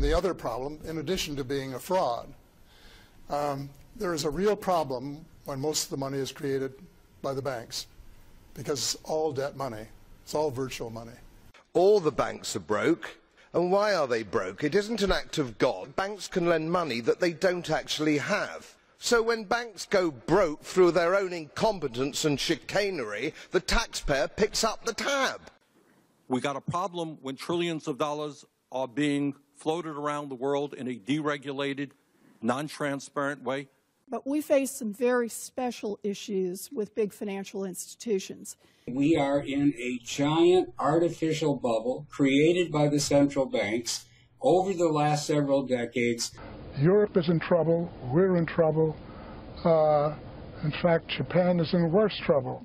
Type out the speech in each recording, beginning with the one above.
The other problem, in addition to being a fraud, um, there is a real problem when most of the money is created by the banks because it's all debt money. It's all virtual money. All the banks are broke. And why are they broke? It isn't an act of God. Banks can lend money that they don't actually have. So when banks go broke through their own incompetence and chicanery, the taxpayer picks up the tab. We got a problem when trillions of dollars are being floated around the world in a deregulated, non-transparent way. But we face some very special issues with big financial institutions. We are in a giant artificial bubble created by the central banks over the last several decades. Europe is in trouble. We're in trouble. Uh, in fact, Japan is in worse trouble.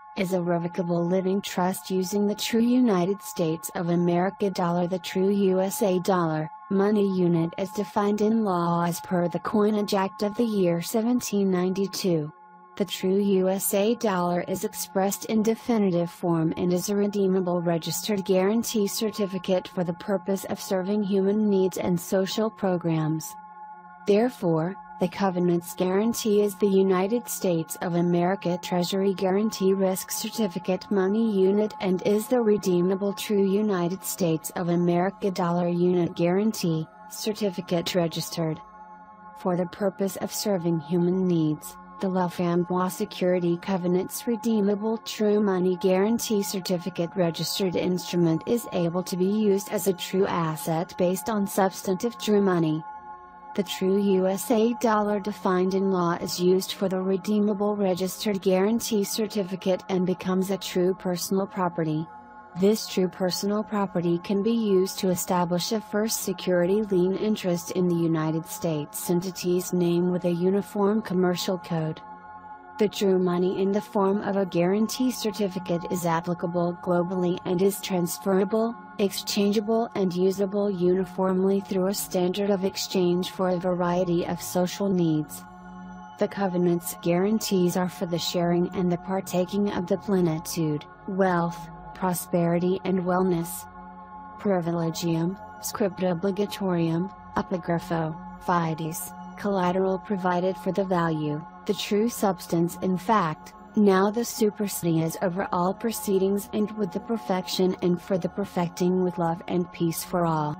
is a revocable living trust using the true United States of America dollar The true USA dollar, money unit as defined in law as per the Coinage Act of the year 1792. The true USA dollar is expressed in definitive form and is a redeemable registered guarantee certificate for the purpose of serving human needs and social programs. Therefore, the Covenant's guarantee is the United States of America Treasury Guarantee Risk Certificate Money Unit and is the redeemable true United States of America Dollar Unit Guarantee Certificate registered. For the purpose of serving human needs, the Laframboise Security Covenant's redeemable true money guarantee certificate registered instrument is able to be used as a true asset based on substantive true money. The true USA dollar defined in law is used for the redeemable registered guarantee certificate and becomes a true personal property. This true personal property can be used to establish a first security lien interest in the United States entity's name with a uniform commercial code. The true money in the form of a guarantee certificate is applicable globally and is transferable, exchangeable and usable uniformly through a standard of exchange for a variety of social needs. The covenant's guarantees are for the sharing and the partaking of the plenitude, wealth, prosperity and wellness. Privilegium, scripta obligatorium, epigrapho, fides, collateral provided for the value, the true substance in fact, now the supersede is over all proceedings and with the perfection and for the perfecting with love and peace for all.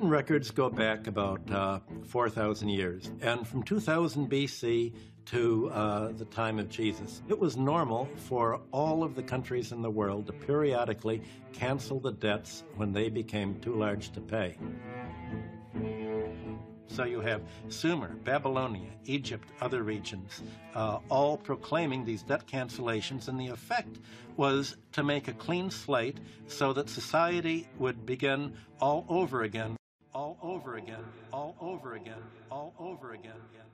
Written records go back about uh, 4,000 years, and from 2000 BC to uh, the time of Jesus. It was normal for all of the countries in the world to periodically cancel the debts when they became too large to pay. So you have Sumer, Babylonia, Egypt, other regions, uh, all proclaiming these debt cancellations, and the effect was to make a clean slate so that society would begin all over again, all over again, all over again, all over again. All over again.